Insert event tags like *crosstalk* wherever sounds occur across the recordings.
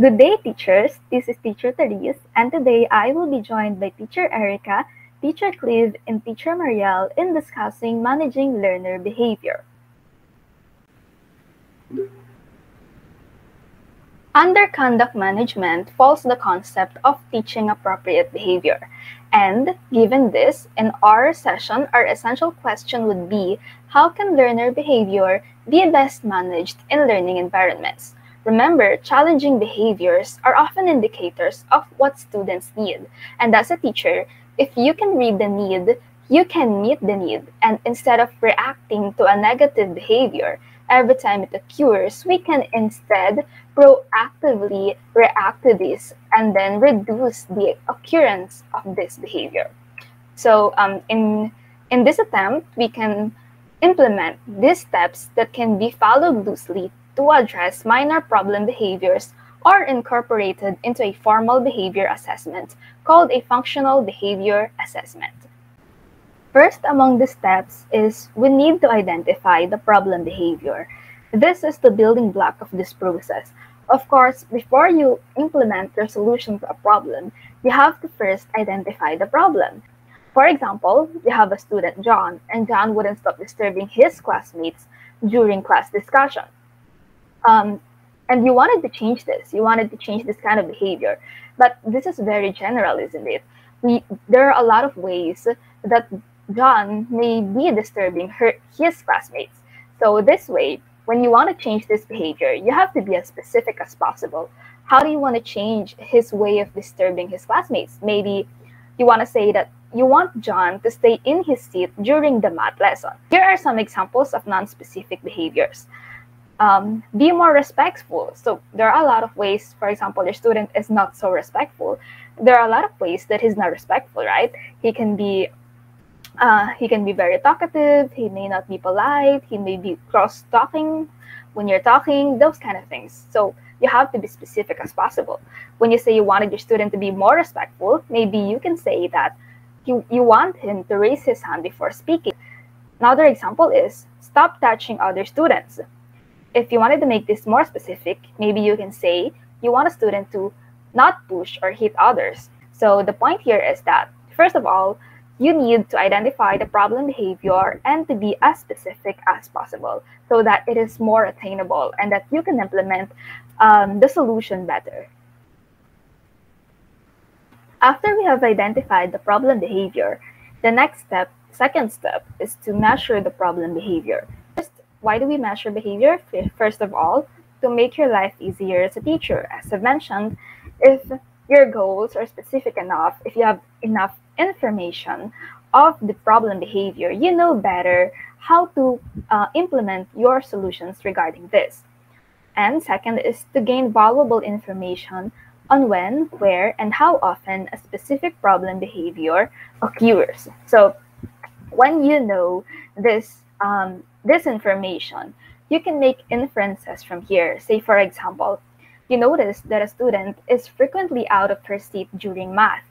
Good day, teachers. This is Teacher Therese, and today I will be joined by Teacher Erika, Teacher Cleve, and Teacher Mariel in discussing managing learner behavior. Under conduct management falls the concept of teaching appropriate behavior. And given this, in our session, our essential question would be how can learner behavior be best managed in learning environments? Remember, challenging behaviors are often indicators of what students need. And as a teacher, if you can read the need, you can meet the need. And instead of reacting to a negative behavior every time it occurs, we can instead proactively react to this and then reduce the occurrence of this behavior. So um, in, in this attempt, we can implement these steps that can be followed loosely to address minor problem behaviors are incorporated into a formal behavior assessment called a functional behavior assessment. First among the steps is we need to identify the problem behavior. This is the building block of this process. Of course, before you implement your solution to a problem, you have to first identify the problem. For example, you have a student, John, and John wouldn't stop disturbing his classmates during class discussion. Um, and you wanted to change this. You wanted to change this kind of behavior. But this is very general, isn't it? We, there are a lot of ways that John may be disturbing her, his classmates. So this way, when you want to change this behavior, you have to be as specific as possible. How do you want to change his way of disturbing his classmates? Maybe you want to say that you want John to stay in his seat during the math lesson. Here are some examples of non-specific behaviors um, be more respectful. So there are a lot of ways, for example, your student is not so respectful. There are a lot of ways that he's not respectful, right? He can be uh, he can be very talkative, he may not be polite, he may be cross talking when you're talking, those kind of things. So you have to be specific as possible. When you say you wanted your student to be more respectful, maybe you can say that you, you want him to raise his hand before speaking. Another example is stop touching other students if you wanted to make this more specific, maybe you can say you want a student to not push or hit others. So the point here is that, first of all, you need to identify the problem behavior and to be as specific as possible so that it is more attainable and that you can implement um, the solution better. After we have identified the problem behavior, the next step, second step, is to measure the problem behavior. Why do we measure behavior? First of all, to make your life easier as a teacher. As I've mentioned, if your goals are specific enough, if you have enough information of the problem behavior, you know better how to uh, implement your solutions regarding this. And second is to gain valuable information on when, where, and how often a specific problem behavior occurs. So when you know this um, this information, you can make inferences from here. Say, for example, you notice that a student is frequently out of her seat during math.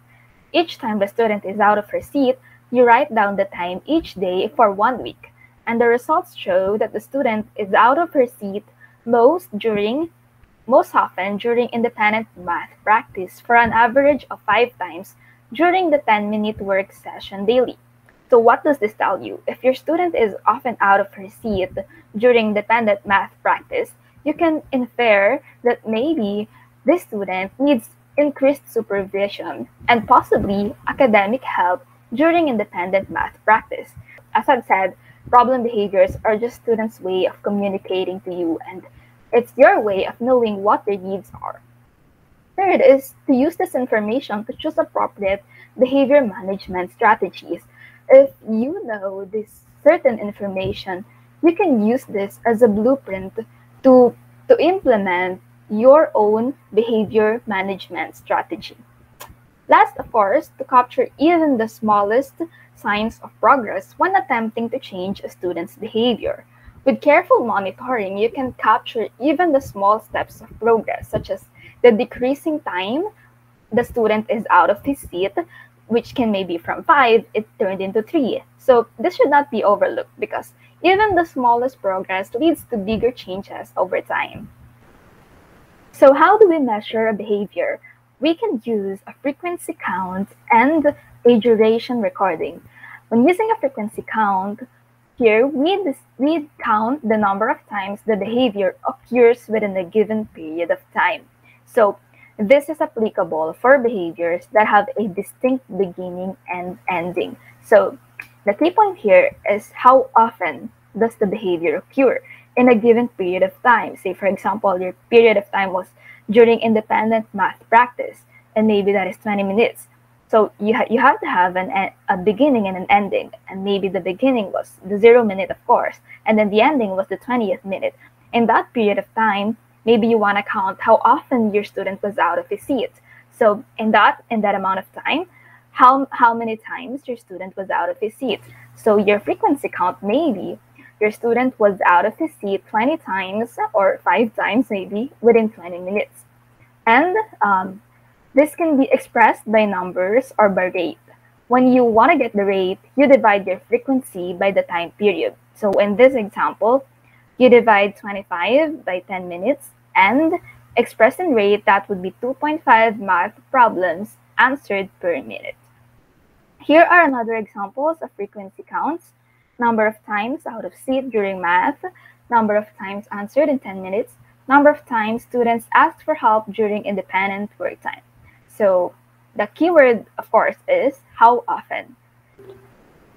Each time the student is out of her seat, you write down the time each day for one week. And the results show that the student is out of her seat most during most often during independent math practice for an average of five times during the 10 minute work session daily. So what does this tell you? If your student is often out of her seat during dependent math practice, you can infer that maybe this student needs increased supervision and possibly academic help during independent math practice. As I've said, problem behaviors are just students' way of communicating to you, and it's your way of knowing what their needs are. Third is to use this information to choose appropriate behavior management strategies if you know this certain information, you can use this as a blueprint to, to implement your own behavior management strategy. Last, of course, to capture even the smallest signs of progress when attempting to change a student's behavior. With careful monitoring, you can capture even the small steps of progress, such as the decreasing time the student is out of his seat which can maybe from five, it turned into three. So this should not be overlooked because even the smallest progress leads to bigger changes over time. So how do we measure a behavior? We can use a frequency count and a duration recording. When using a frequency count, here we, we count the number of times the behavior occurs within a given period of time. So this is applicable for behaviors that have a distinct beginning and ending. So the key point here is how often does the behavior occur in a given period of time. Say, for example, your period of time was during independent math practice, and maybe that is 20 minutes. So you, ha- you have to have an, a beginning and an ending, and maybe the beginning was the zero minute, of course, and then the ending was the 20th minute. In that period of time, maybe you want to count how often your student was out of his seat. So in that in that amount of time, how how many times your student was out of his seat. So your frequency count maybe your student was out of his seat 20 times or five times maybe within 20 minutes. And um, this can be expressed by numbers or by rate. When you want to get the rate, you divide your frequency by the time period. So in this example, you divide 25 by 10 minutes and expressed in rate, that would be 2.5 math problems answered per minute. Here are another examples of frequency counts number of times out of seat during math, number of times answered in 10 minutes, number of times students asked for help during independent work time. So the keyword, of course, is how often.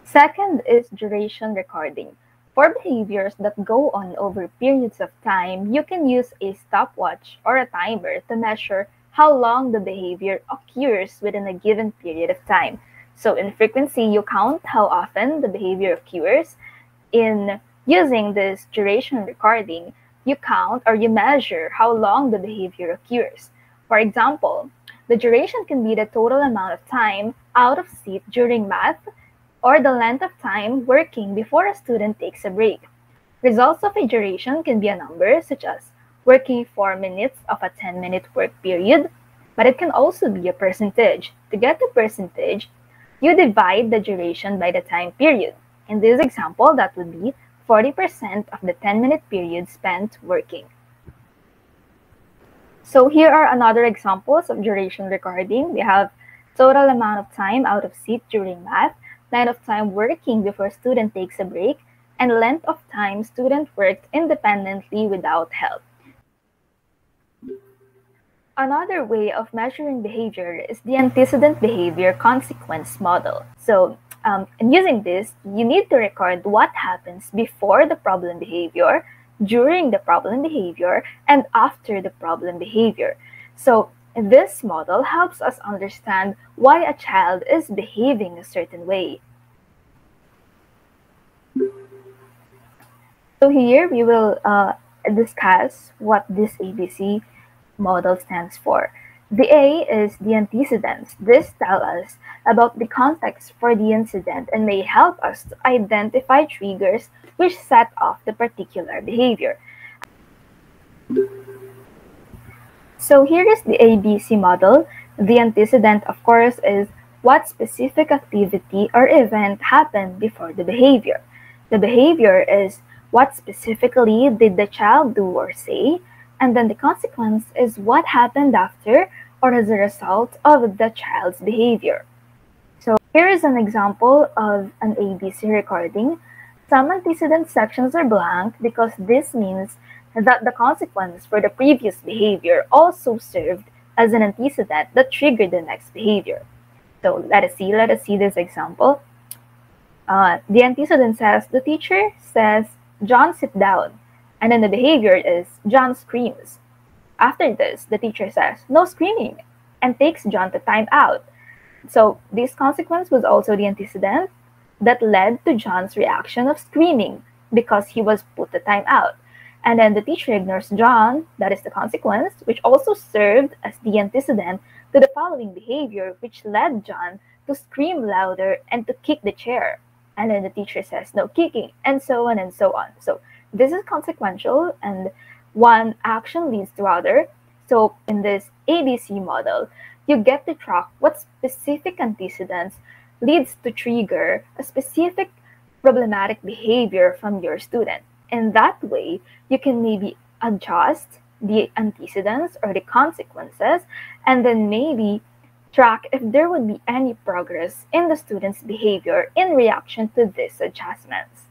Second is duration recording. For behaviors that go on over periods of time, you can use a stopwatch or a timer to measure how long the behavior occurs within a given period of time. So in frequency, you count how often the behavior occurs. In using this duration recording, you count or you measure how long the behavior occurs. For example, the duration can be the total amount of time out of seat during math or the length of time working before a student takes a break. Results of a duration can be a number such as working 4 minutes of a 10 minute work period, but it can also be a percentage. To get the percentage, you divide the duration by the time period. In this example, that would be 40% of the 10-minute period spent working. So here are another examples of duration recording. We have total amount of time out of seat during math, length of time working before student takes a break, and length of time student worked independently without help. Another way of measuring behavior is the antecedent behavior consequence model. So, um, in using this, you need to record what happens before the problem behavior, during the problem behavior, and after the problem behavior. So, this model helps us understand why a child is behaving a certain way. So, here we will uh, discuss what this ABC model stands for. The A is the antecedents. This tells us about the context for the incident and may help us to identify triggers which set off the particular behavior. So here is the ABC model. The antecedent, of course, is what specific activity or event happened before the behavior. The behavior is what specifically did the child do or say, and then the consequence is what happened after or as a result of the child's behavior. So here is an example of an ABC recording. Some antecedent sections are blank because this means that the consequence for the previous behavior also served as an antecedent that triggered the next behavior. So let us see, let us see this example. Uh, the antecedent says, the teacher says, John, sit down. And then the behavior is John screams. After this, the teacher says, no screaming, and takes John to time out. So this consequence was also the antecedent that led to John's reaction of screaming because he was put to time out. And then the teacher ignores John, that is the consequence, which also served as the antecedent to the following behavior, which led John to scream louder and to kick the chair. And then the teacher says, no kicking, and so on and so on. So this is consequential and one action leads to other. So in this ABC model, you get to track what specific antecedents leads to trigger a specific problematic behavior from your student. And that way, you can maybe adjust the antecedents or the consequences, and then maybe track if there would be any progress in the student's behavior in reaction to these adjustments.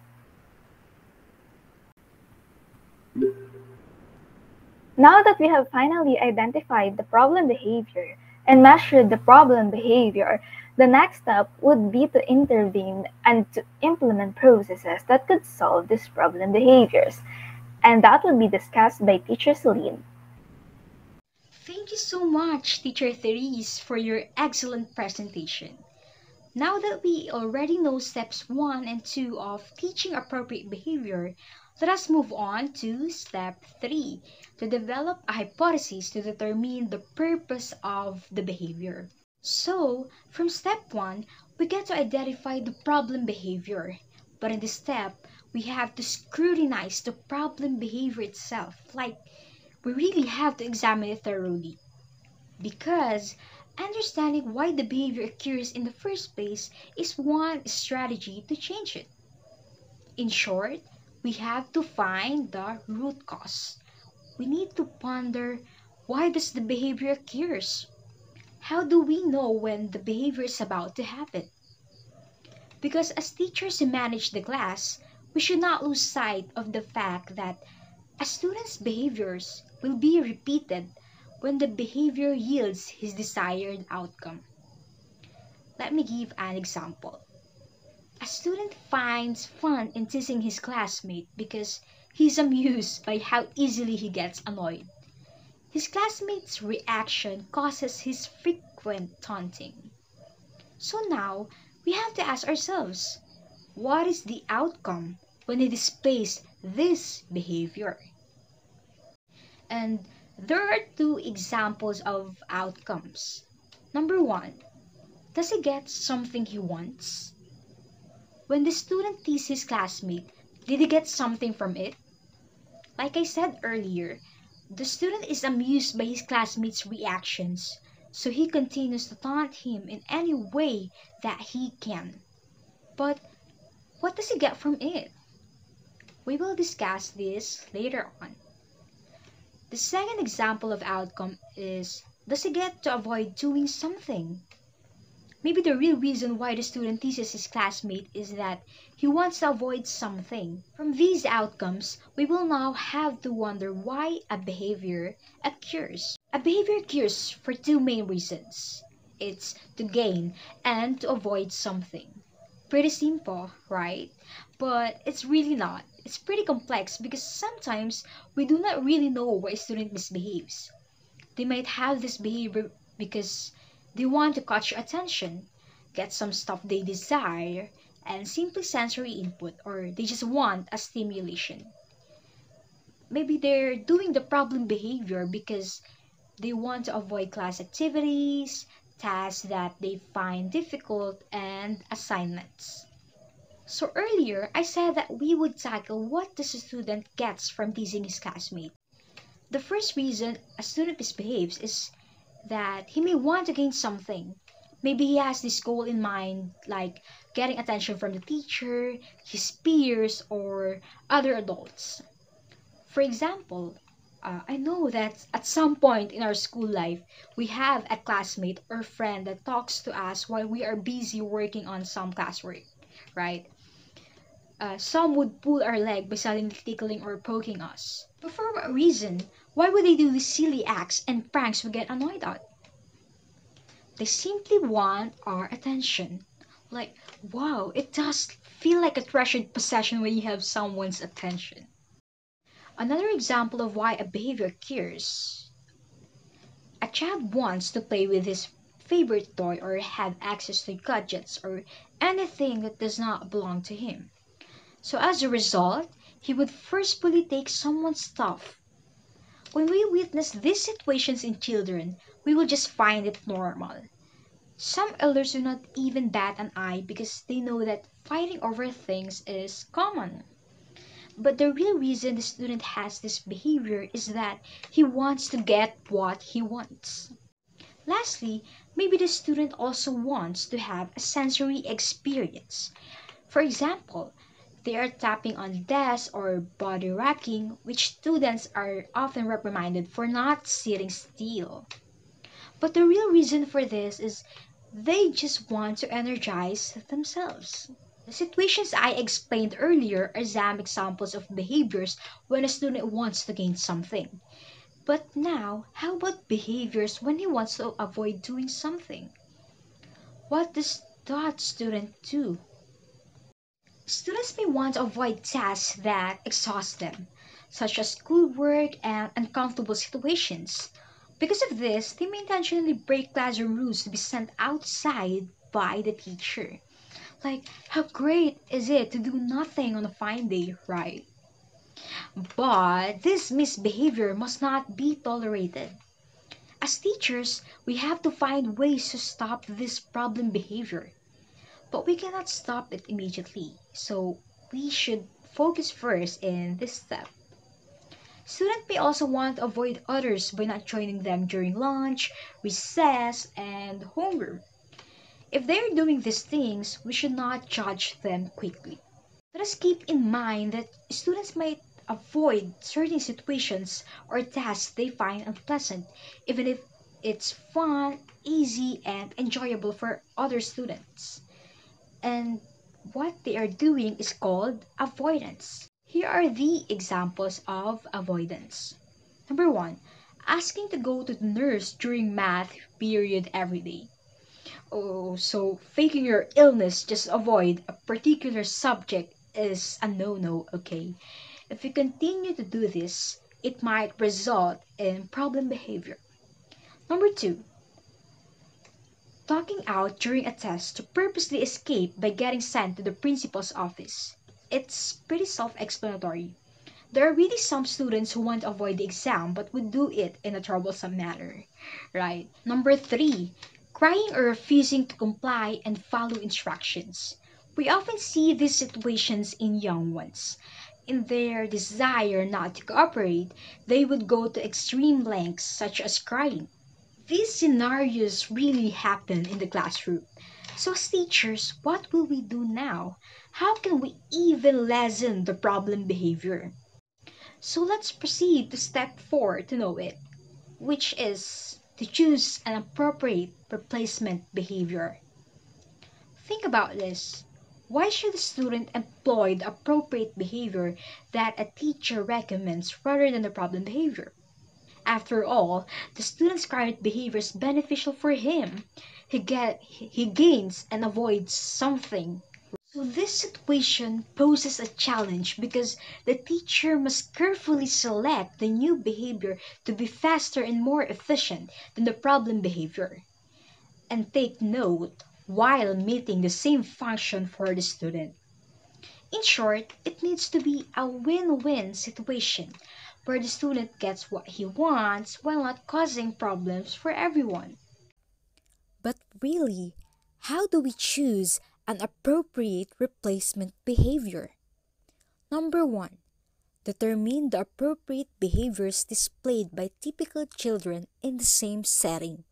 Now that we have finally identified the problem behavior and measured the problem behavior, the next step would be to intervene and to implement processes that could solve these problem behaviors. And that would be discussed by Teacher Celine. Thank you so much, Teacher Therese, for your excellent presentation. Now that we already know steps 1 and 2 of teaching appropriate behavior, let us move on to step 3 to develop a hypothesis to determine the purpose of the behavior. So, from step 1, we get to identify the problem behavior. But in this step, we have to scrutinize the problem behavior itself. Like, we really have to examine it thoroughly. Because understanding why the behavior occurs in the first place is one strategy to change it. In short, we have to find the root cause. We need to ponder why does the behavior occurs? How do we know when the behavior is about to happen? Because as teachers who manage the class, we should not lose sight of the fact that a student's behaviors will be repeated when the behavior yields his desired outcome. Let me give an example. A student finds fun in teasing his classmate because he's amused by how easily he gets annoyed. His classmate's reaction causes his frequent taunting. So now we have to ask ourselves, what is the outcome when he displays this behavior? And there are two examples of outcomes. Number one, does he get something he wants? When the student teases his classmate, did he get something from it? Like I said earlier, the student is amused by his classmates' reactions, so he continues to taunt him in any way that he can. But what does he get from it? We will discuss this later on. The second example of outcome is does he get to avoid doing something? Maybe the real reason why the student teases his classmate is that he wants to avoid something. From these outcomes, we will now have to wonder why a behavior occurs. A behavior occurs for two main reasons. It's to gain and to avoid something. Pretty simple, right? But it's really not. It's pretty complex because sometimes we do not really know why a student misbehaves. They might have this behavior because they want to catch your attention, get some stuff they desire, and simply sensory input, or they just want a stimulation. Maybe they're doing the problem behavior because they want to avoid class activities, tasks that they find difficult, and assignments. So earlier, I said that we would tackle what the student gets from teasing his classmate. The first reason a student misbehaves is that he may want to gain something. Maybe he has this goal in mind, like getting attention from the teacher, his peers, or other adults. For example, uh, I know that at some point in our school life, we have a classmate or friend that talks to us while we are busy working on some classwork, right? Uh, some would pull our leg by suddenly tickling or poking us. But for what reason? Why would they do these silly acts and pranks we get annoyed at? They simply want our attention. Like, wow, it does feel like a treasured possession when you have someone's attention. Another example of why a behavior occurs. A child wants to play with his favorite toy or have access to gadgets or anything that does not belong to him. So as a result, he would forcefully take someone's stuff. When we witness these situations in children, we will just find it normal. Some elders do not even bat an eye because they know that fighting over things is common. But the real reason the student has this behavior is that he wants to get what he wants. Lastly, maybe the student also wants to have a sensory experience. For example, They are tapping on desks or body rocking, which students are often reprimanded for not sitting still. But the real reason for this is they just want to energize themselves. The situations I explained earlier are some examples of behaviors when a student wants to gain something. But now, how about behaviors when he wants to avoid doing something? What does that student do? Students may want to avoid tasks that exhaust them, such as schoolwork and uncomfortable situations. Because of this, they may intentionally break classroom rules to be sent outside by the teacher. Like, how great is it to do nothing on a fine day, right? But this misbehavior must not be tolerated. As teachers, we have to find ways to stop this problem behavior. But we cannot stop it immediately, so we should focus first in this step. Students may also want to avoid others by not joining them during lunch, recess, and homeroom. If they are doing these things, we should not judge them quickly. Let us keep in mind that students might avoid certain situations or tasks they find unpleasant, even if it's fun, easy, and enjoyable for other students. And what they are doing is called avoidance. Here are the examples of avoidance. Number one, asking to go to the nurse during math period every day. Oh, so faking your illness just avoid a particular subject is a no-no, okay? If you continue to do this, it might result in problem behavior. Number two, talking out during a test to purposely escape by getting sent to the principal's office. It's pretty self-explanatory. There are really some students who want to avoid the exam but would do it in a troublesome manner, right? Number three, crying or refusing to comply and follow instructions. We often see these situations in young ones. In their desire not to cooperate, they would go to extreme lengths such as crying. These scenarios really happen in the classroom. So as teachers, what will we do now? How can we even lessen the problem behavior? So let's proceed to step 4 to know it, which is to choose an appropriate replacement behavior. Think about this. Why should a student employ the appropriate behavior that a teacher recommends rather than the problem behavior? After all, the student's current behavior is beneficial for him. He, get, he gains and avoids something so this situation poses a challenge because the teacher must carefully select the new behavior to be faster and more efficient than the problem behavior. And take note while meeting the same function for the student. In short, it needs to be a win-win situation where the student gets what he wants while not causing problems for everyone. But really, how do we choose an appropriate replacement behavior. Number one, determine the appropriate behaviors displayed by typical children in the same setting.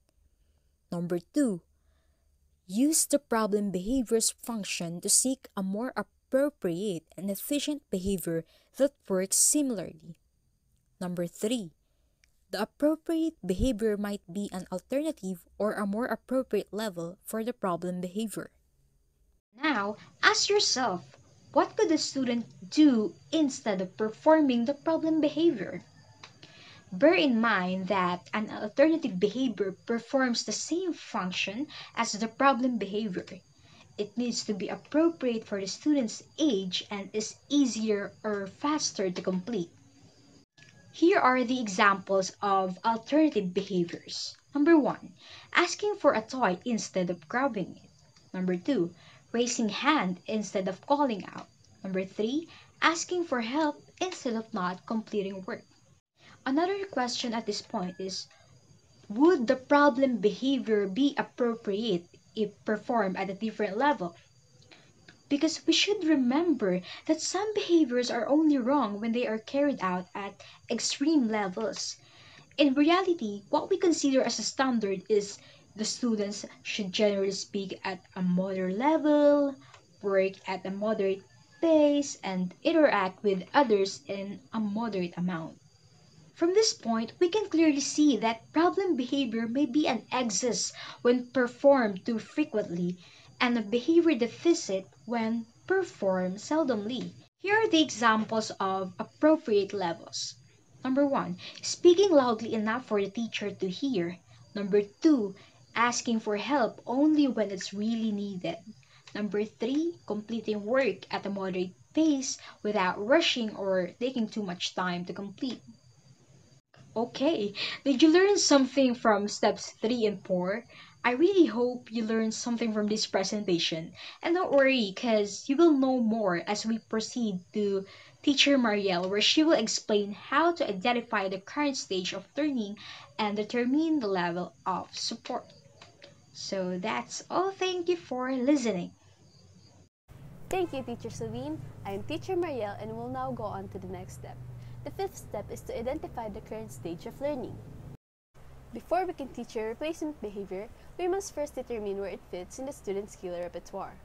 Number two, use the problem behaviors function to seek a more appropriate and efficient behavior that works similarly. Number three, the appropriate behavior might be an alternative or a more appropriate level for the problem behavior. Now, ask yourself, what could the student do instead of performing the problem behavior? Bear in mind that an alternative behavior performs the same function as the problem behavior. It needs to be appropriate for the student's age and is easier or faster to complete. Here are the examples of alternative behaviors. Number one, asking for a toy instead of grabbing it. Number two, raising hand instead of calling out. Number three, asking for help instead of not completing work. Another question at this point is, would the problem behavior be appropriate if performed at a different level? Because we should remember that some behaviors are only wrong when they are carried out at extreme levels. In reality, what we consider as a standard is the students should generally speak at a moderate level, work at a moderate pace, and interact with others in a moderate amount. From this point, we can clearly see that problem behavior may be an excess when performed too frequently and a behavior deficit when performed seldomly. Here are the examples of appropriate levels. Number one, speaking loudly enough for the teacher to hear. Number two, asking for help only when it's really needed. Number three, completing work at a moderate pace without rushing or taking too much time to complete. Okay, did you learn something from steps 3 and 4? I really hope you learned something from this presentation. And don't worry, because you will know more as we proceed to Teacher Mariel, where she will explain how to identify the current stage of learning and determine the level of support. So that's all. Thank you for listening. Thank you, Teacher Celine. I am Teacher Mariel and we'll now go on to the next step. The fifth step is to identify the current stage of learning. Before we can teach a replacement behavior, we must first determine where it fits in the student's skill repertoire.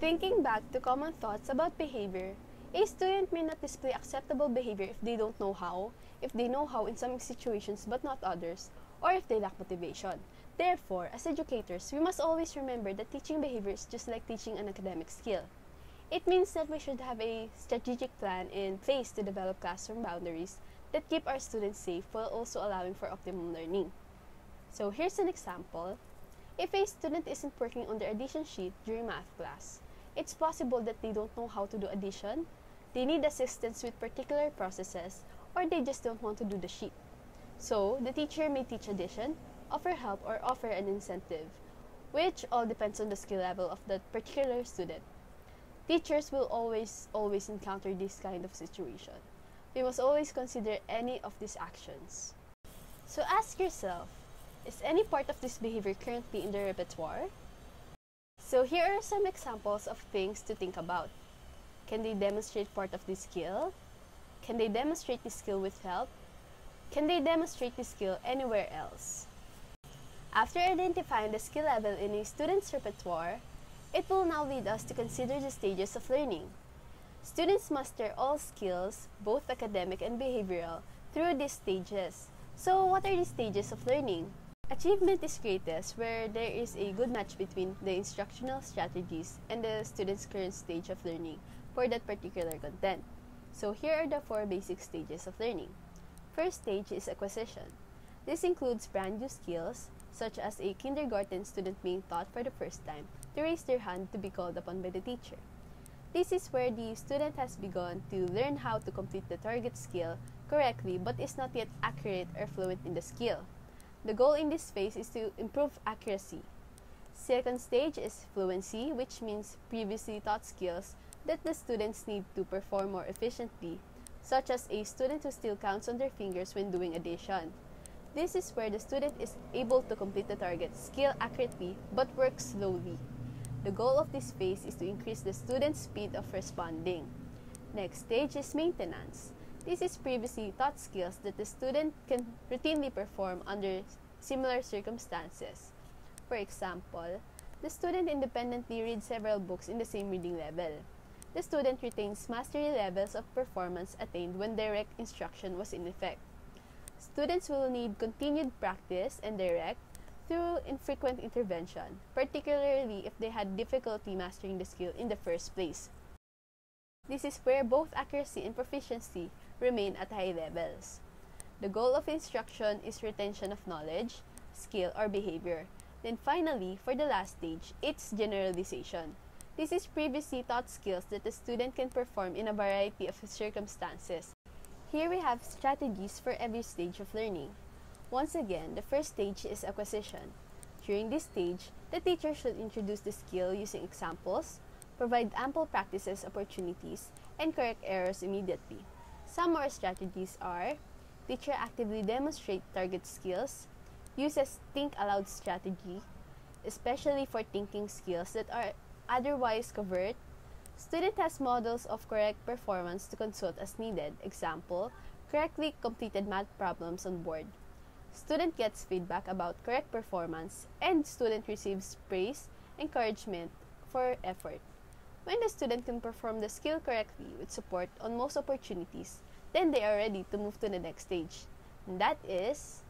Thinking back to common thoughts about behavior, a student may not display acceptable behavior if they don't know how, if they know how in some situations but not others, or if they lack motivation. Therefore, as educators, we must always remember that teaching behavior is just like teaching an academic skill. It means that we should have a strategic plan in place to develop classroom boundaries that keep our students safe while also allowing for optimum learning. So here's an example. If a student isn't working on their addition sheet during math class, it's possible that they don't know how to do addition, they need assistance with particular processes, or they just don't want to do the sheet. So, the teacher may teach addition, offer help, or offer an incentive, which all depends on the skill level of that particular student. Teachers will always, always encounter this kind of situation. We must always consider any of these actions. So ask yourself, is any part of this behavior currently in the repertoire? So here are some examples of things to think about. Can they demonstrate part of this skill? Can they demonstrate this skill with help? Can they demonstrate this skill anywhere else? After identifying the skill level in a student's repertoire, it will now lead us to consider the stages of learning. Students master all skills, both academic and behavioral, through these stages. So, what are the stages of learning? Achievement is greatest where there is a good match between the instructional strategies and the student's current stage of learning for that particular content. So here are the four basic stages of learning. First stage is acquisition. This includes brand new skills, such as a kindergarten student being taught for the first time to raise their hand to be called upon by the teacher. This is where the student has begun to learn how to complete the target skill correctly but is not yet accurate or fluent in the skill. The goal in this phase is to improve accuracy. Second stage is fluency, which means previously taught skills that the students need to perform more efficiently, such as a student who still counts on their fingers when doing addition. This is where the student is able to complete the target skill accurately but works slowly. The goal of this phase is to increase the student's speed of responding. Next stage is maintenance. This is previously taught skills that the student can routinely perform under similar circumstances. For example, the student independently reads several books in the same reading level the student retains mastery levels of performance attained when direct instruction was in effect. Students will need continued practice and direct through infrequent intervention, particularly if they had difficulty mastering the skill in the first place. This is where both accuracy and proficiency remain at high levels. The goal of instruction is retention of knowledge, skill, or behavior. Then finally, for the last stage, it's generalization. This is previously taught skills that the student can perform in a variety of circumstances. Here we have strategies for every stage of learning. Once again, the first stage is acquisition. During this stage, the teacher should introduce the skill using examples, provide ample practices opportunities, and correct errors immediately. Some more strategies are teacher actively demonstrate target skills, uses think aloud strategy, especially for thinking skills that are otherwise covered, student has models of correct performance to consult as needed. Example, correctly completed math problems on board. Student gets feedback about correct performance and student receives praise, encouragement for effort. When the student can perform the skill correctly with support on most opportunities, then they are ready to move to the next stage. And that is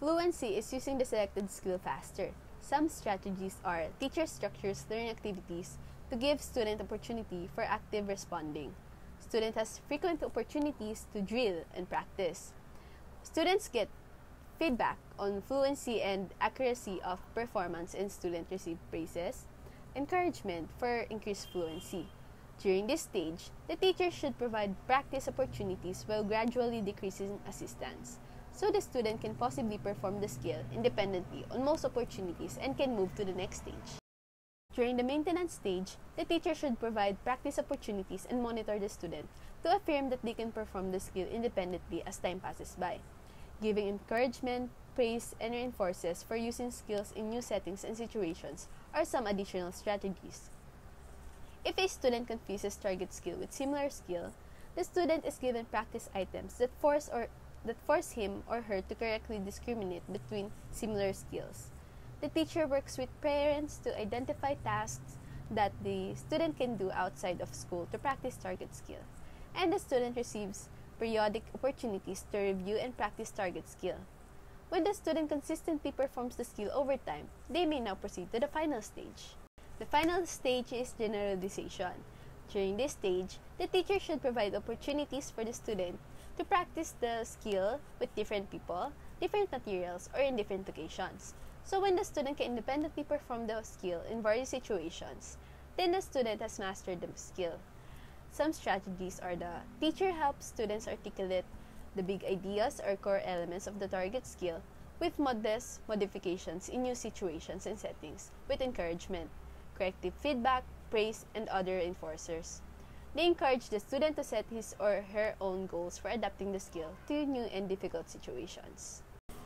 fluency is using the selected skill faster. Some strategies are teacher structures learning activities to give student opportunity for active responding. Student has frequent opportunities to drill and practice. Students get feedback on fluency and accuracy of performance and student receive praises, encouragement for increased fluency. During this stage, the teacher should provide practice opportunities while gradually decreasing assistance, so the student can possibly perform the skill independently on most opportunities and can move to the next stage. During the maintenance stage, the teacher should provide practice opportunities and monitor the student to affirm that they can perform the skill independently as time passes by. Giving encouragement, praise, and reinforces for using skills in new settings and situations are some additional strategies. If a student confuses target skill with similar skill, the student is given practice items that force or that force him or her to correctly discriminate between similar skills. The teacher works with parents to identify tasks that the student can do outside of school to practice target skill, and the student receives periodic opportunities to review and practice target skill. When the student consistently performs the skill over time, they may now proceed to the final stage. The final stage is generalization. During this stage, the teacher should provide opportunities for the student to practice the skill with different people, different materials, or in different occasions. So when the student can independently perform the skill in various situations, then the student has mastered the skill. Some strategies are the teacher helps students articulate the big ideas or core elements of the target skill with modest modifications in new situations and settings with encouragement corrective feedback, praise, and other enforcers. They encourage the student to set his or her own goals for adapting the skill to new and difficult situations.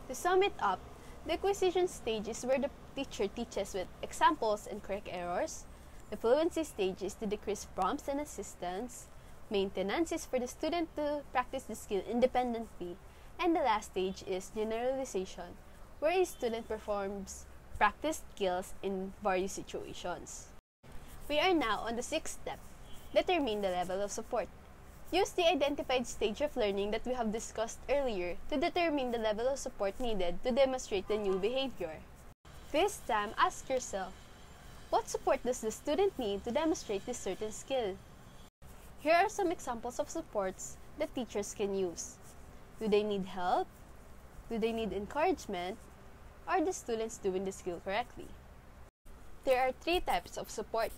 To sum it up, the acquisition stage is where the teacher teaches with examples and correct errors. The fluency stage is to decrease prompts and assistance. Maintenance is for the student to practice the skill independently. And the last stage is generalization, where a student performs practice skills in various situations. We are now on the sixth step determine the level of support. Use the identified stage of learning that we have discussed earlier to determine the level of support needed to demonstrate the new behavior. This time, ask yourself what support does the student need to demonstrate this certain skill? Here are some examples of supports that teachers can use. Do they need help? Do they need encouragement? Are the students doing the skill correctly? There are three types of support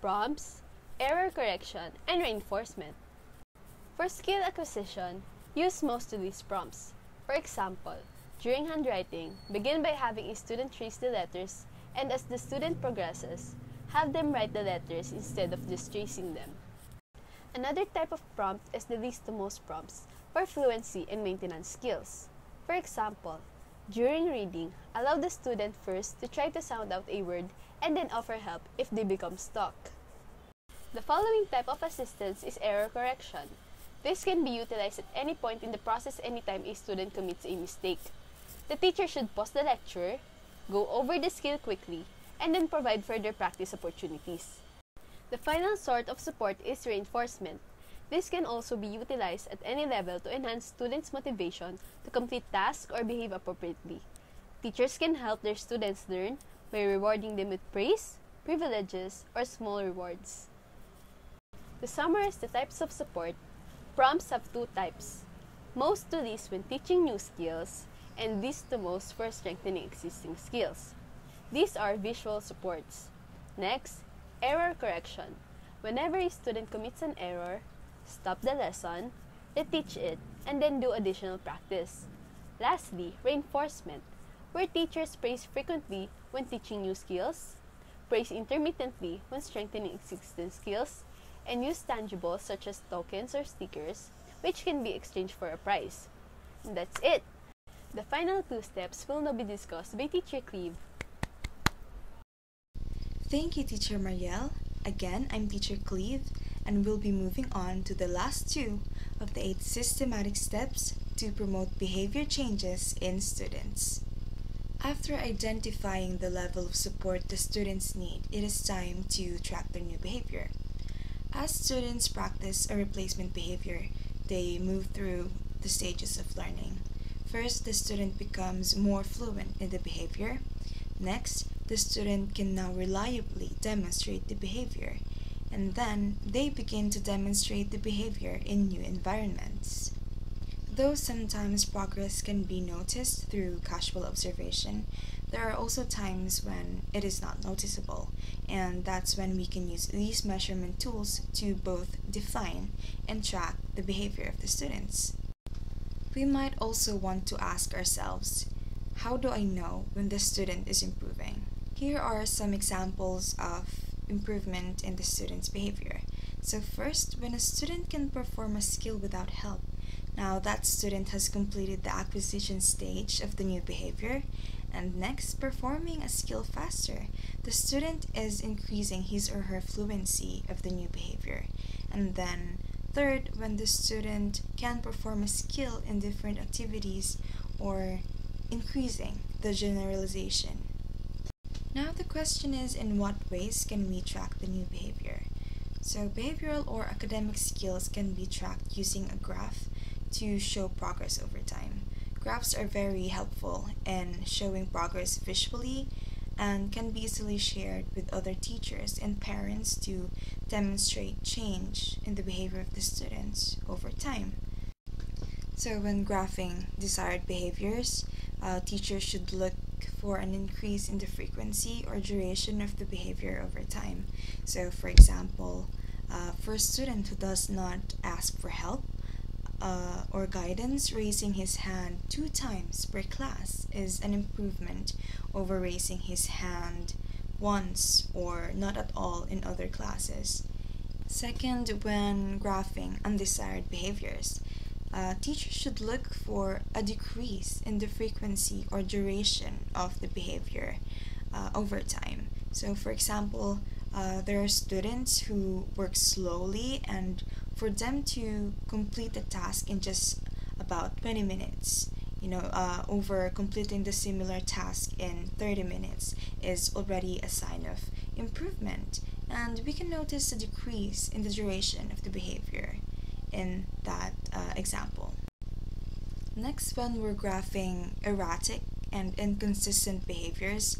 prompts, error correction, and reinforcement. For skill acquisition, use most of these prompts. For example, during handwriting, begin by having a student trace the letters, and as the student progresses, have them write the letters instead of just tracing them. Another type of prompt is the least to most prompts for fluency and maintenance skills. For example, during reading, allow the student first to try to sound out a word and then offer help if they become stuck. The following type of assistance is error correction. This can be utilized at any point in the process anytime a student commits a mistake. The teacher should pause the lecture, go over the skill quickly, and then provide further practice opportunities. The final sort of support is reinforcement. This can also be utilized at any level to enhance students' motivation to complete tasks or behave appropriately. Teachers can help their students learn by rewarding them with praise, privileges, or small rewards. To summarize the types of support, prompts have two types. Most to least when teaching new skills, and least to most for strengthening existing skills. These are visual supports. Next, error correction. Whenever a student commits an error, stop the lesson, reteach it, and then do additional practice. Lastly, reinforcement, where teachers praise frequently when teaching new skills, praise intermittently when strengthening existing skills, and use tangibles such as tokens or stickers, which can be exchanged for a prize. And that's it! The final two steps will now be discussed by Teacher Cleve. Thank you, Teacher Mariel. Again, I'm Teacher Cleve, and we'll be moving on to the last two of the eight systematic steps to promote behavior changes in students. After identifying the level of support the students need, it is time to track their new behavior. As students practice a replacement behavior, they move through the stages of learning. First, the student becomes more fluent in the behavior. Next, the student can now reliably demonstrate the behavior. And then, they begin to demonstrate the behavior in new environments. Though sometimes progress can be noticed through casual observation, there are also times when it is not noticeable, and that's when we can use these measurement tools to both define and track the behavior of the students. We might also want to ask ourselves, how do I know when the student is improving? Here are some examples of improvement in the student's behavior. So first, when a student can perform a skill without help, now that student has completed the acquisition stage of the new behavior. And next, performing a skill faster. The student is increasing his or her fluency of the new behavior. And then Third, when the student can perform a skill in different activities or increasing the generalization. Now the question is in what ways can we track the new behavior? So behavioral or academic skills can be tracked using a graph to show progress over time. Graphs are very helpful in showing progress visually and can be easily shared with other teachers and parents to demonstrate change in the behavior of the students over time. So, when graphing desired behaviors, uh, teachers should look for an increase in the frequency or duration of the behavior over time. So, for example, uh, for a student who does not ask for help, uh, or guidance, raising his hand two times per class is an improvement over raising his hand once or not at all in other classes. Second, when graphing undesired behaviors, uh, teachers should look for a decrease in the frequency or duration of the behavior uh, over time. So, for example, uh, there are students who work slowly and for them to complete the task in just about 20 minutes you know uh, over completing the similar task in 30 minutes is already a sign of improvement and we can notice a decrease in the duration of the behavior in that uh, example next when we're graphing erratic and inconsistent behaviors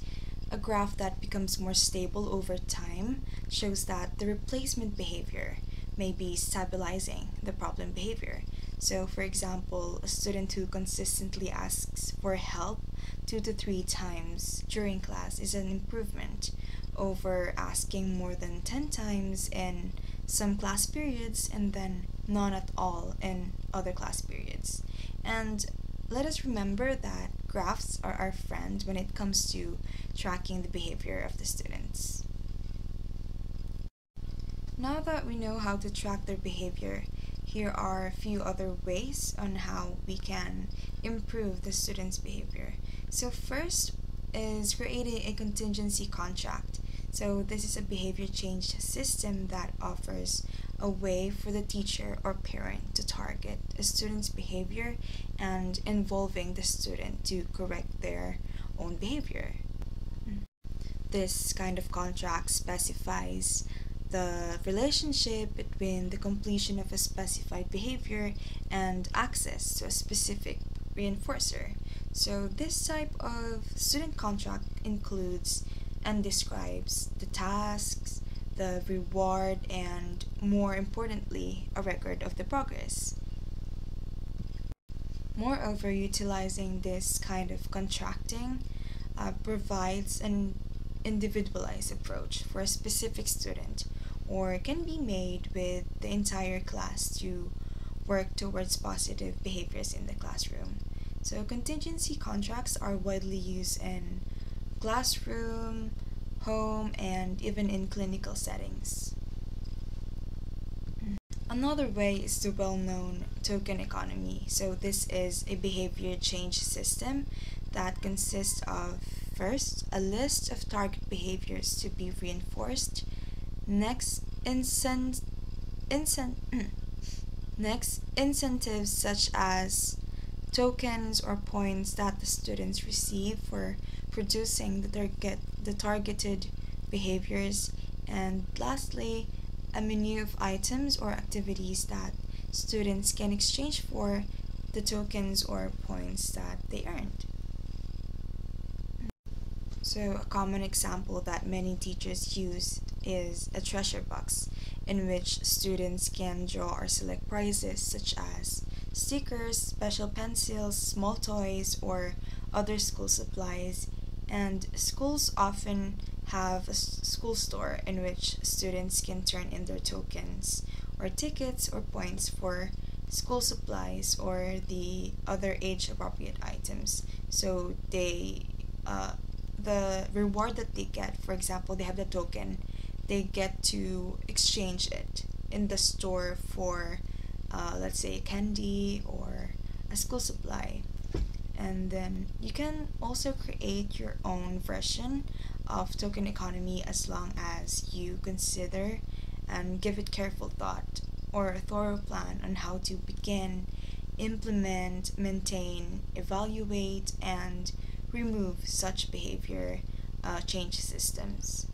a graph that becomes more stable over time shows that the replacement behavior may be stabilizing the problem behavior. So, for example, a student who consistently asks for help two to three times during class is an improvement over asking more than 10 times in some class periods and then none at all in other class periods. And let us remember that graphs are our friend when it comes to tracking the behavior of the students. Now that we know how to track their behavior, here are a few other ways on how we can improve the student's behavior. So first is creating a contingency contract. So this is a behavior change system that offers a way for the teacher or parent to target a student's behavior and involving the student to correct their own behavior. This kind of contract specifies the relationship between the completion of a specified behavior and access to a specific reinforcer. So, this type of student contract includes and describes the tasks, the reward, and more importantly, a record of the progress. Moreover, utilizing this kind of contracting uh, provides an individualized approach for a specific student or can be made with the entire class to work towards positive behaviors in the classroom. So, contingency contracts are widely used in classroom, home, and even in clinical settings. Another way is the well known token economy. So, this is a behavior change system that consists of first a list of target behaviors to be reinforced Next, incent, incent, *clears throat* next incentives such as tokens or points that the students receive for producing the target the targeted behaviors and lastly a menu of items or activities that students can exchange for the tokens or points that they earned. So, a common example that many teachers use is a treasure box, in which students can draw or select prizes such as stickers, special pencils, small toys, or other school supplies. And schools often have a school store in which students can turn in their tokens or tickets or points for school supplies or the other age appropriate items. So they uh, the reward that they get, for example, they have the token, they get to exchange it in the store for, uh, let's say, candy or a school supply. And then you can also create your own version of token economy as long as you consider and give it careful thought or a thorough plan on how to begin, implement, maintain, evaluate, and remove such behavior uh, change systems.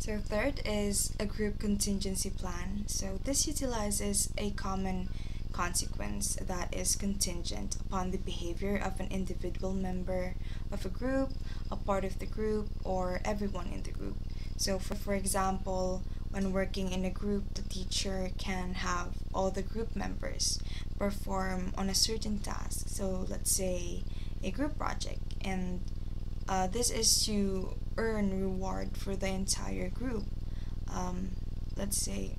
So third is a group contingency plan. So this utilizes a common consequence that is contingent upon the behavior of an individual member of a group, a part of the group, or everyone in the group. So for, for example, when working in a group, the teacher can have all the group members perform on a certain task. So let's say a group project and uh, this is to earn reward for the entire group um, let's say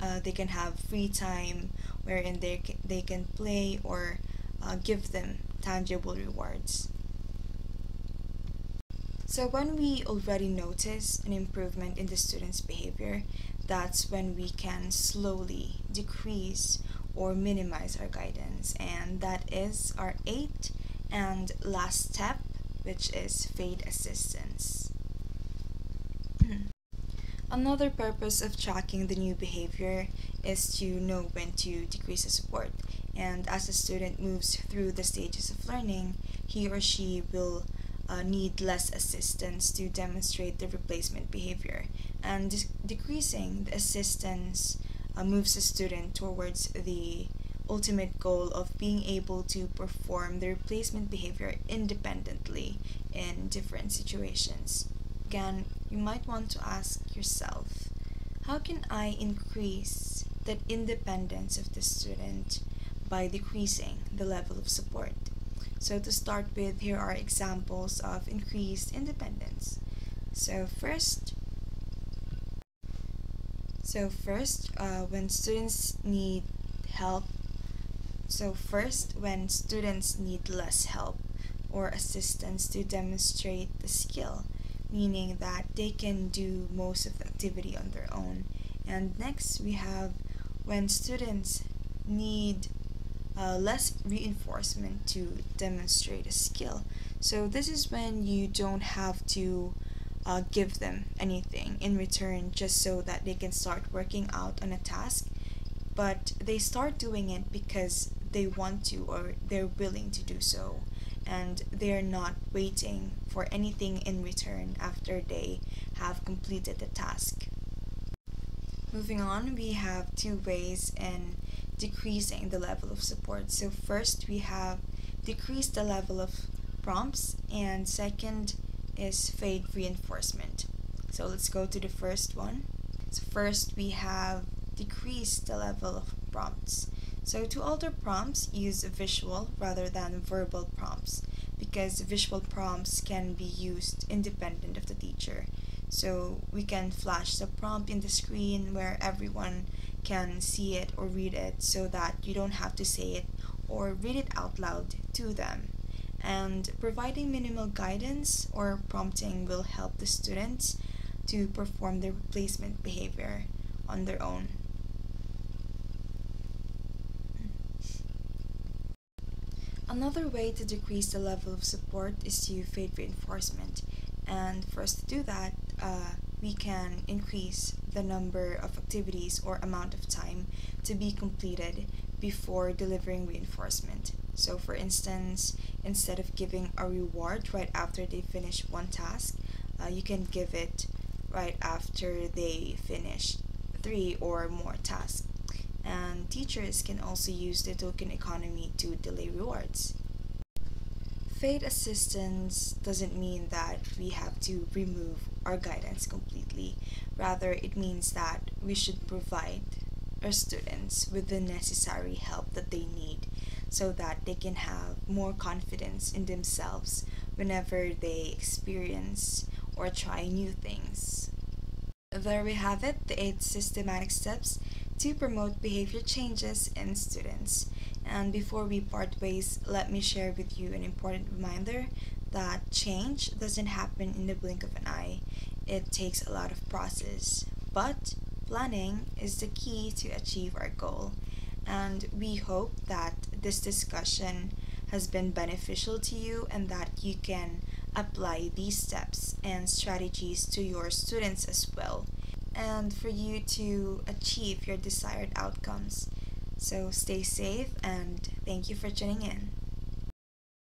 uh, they can have free time wherein they, they can play or uh, give them tangible rewards so when we already notice an improvement in the student's behavior that's when we can slowly decrease or minimize our guidance and that is our eighth and last step which is fade assistance. Another purpose of tracking the new behavior is to know when to decrease the support and as the student moves through the stages of learning, he or she will uh, need less assistance to demonstrate the replacement behavior and de decreasing the assistance uh, moves the student towards the ultimate goal of being able to perform the replacement behavior independently in different situations. Again, you might want to ask yourself, how can I increase the independence of the student by decreasing the level of support? So to start with, here are examples of increased independence. So first, so first, uh, when students need help so first, when students need less help or assistance to demonstrate the skill, meaning that they can do most of the activity on their own. And next, we have when students need uh, less reinforcement to demonstrate a skill. So this is when you don't have to uh, give them anything in return just so that they can start working out on a task, but they start doing it because they want to or they're willing to do so and they're not waiting for anything in return after they have completed the task. Moving on, we have two ways in decreasing the level of support. So first, we have decreased the level of prompts and second is fade reinforcement. So let's go to the first one. So first, we have decreased the level of prompts. So to alter prompts, use visual rather than verbal prompts because visual prompts can be used independent of the teacher. So we can flash the prompt in the screen where everyone can see it or read it so that you don't have to say it or read it out loud to them. And providing minimal guidance or prompting will help the students to perform the replacement behavior on their own. Another way to decrease the level of support is to fade reinforcement. And for us to do that, uh, we can increase the number of activities or amount of time to be completed before delivering reinforcement. So for instance, instead of giving a reward right after they finish one task, uh, you can give it right after they finish three or more tasks. And teachers can also use the token economy to delay rewards. Fade assistance doesn't mean that we have to remove our guidance completely. Rather, it means that we should provide our students with the necessary help that they need so that they can have more confidence in themselves whenever they experience or try new things. There we have it, the eight systematic steps to promote behavior changes in students. And before we part ways, let me share with you an important reminder that change doesn't happen in the blink of an eye. It takes a lot of process, but planning is the key to achieve our goal. And we hope that this discussion has been beneficial to you and that you can apply these steps and strategies to your students as well and for you to achieve your desired outcomes. So stay safe and thank you for tuning in.